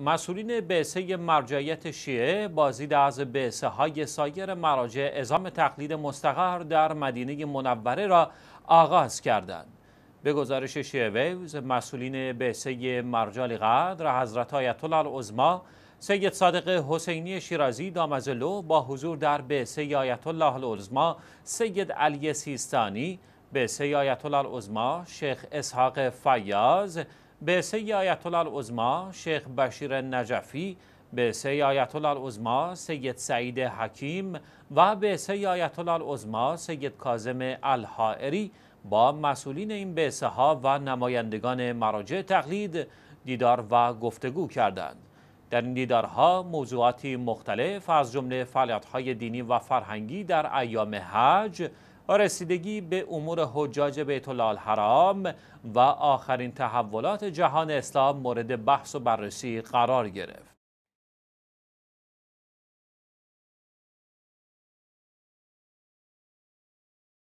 مسئولین بعثه مرجعیت شیعه بازدید از بعثه های سایر مراجع عظام تقلید مستقر در مدینه منوره را آغاز کردند. به گزارش شیعه ویوز مسئولین بعثه مرجع عالیقدر حضرت آیت الله العظمی سید صادق حسینی شیرازی دام ظله با حضور در بعثه آیت الله العظمی سید علی سیستانی بعثه آیت الله العظمی شیخ اسحاق فیاض به سی آیت العظما شیخ بشیر نجفی به سی آیت العظما سید سعید حکیم و به سی آیت العظما سید کاظم الحائری. با مسئولین این بعثه ها و نمایندگان مراجع تقلید دیدار و گفتگو کردند. در این دیدارها موضوعاتی مختلف از جمله فعالیت‌های دینی و فرهنگی در ایام حج و رسیدگی به امور حجاج بیت الله الحرام و آخرین تحولات جهان اسلام مورد بحث و بررسی قرار گرفت.